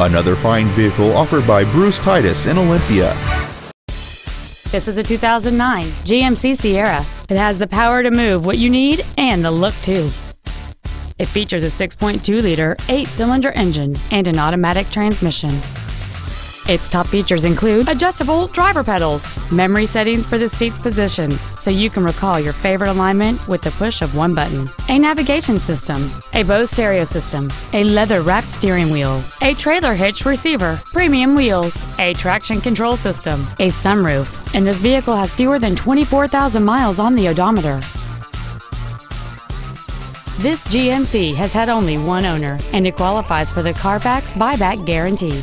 Another fine vehicle offered by Bruce Titus in Olympia. This is a 2009 GMC Sierra. It has the power to move what you need and the look too. It features a 6.2 liter, 8 cylinder engine and an automatic transmission. Its top features include adjustable driver pedals, memory settings for the seat's positions so you can recall your favorite alignment with the push of one button, a navigation system, a Bose stereo system, a leather wrapped steering wheel, a trailer hitch receiver, premium wheels, a traction control system, a sunroof, and this vehicle has fewer than 24,000 miles on the odometer. This GMC has had only one owner and it qualifies for the Carfax buyback guarantee.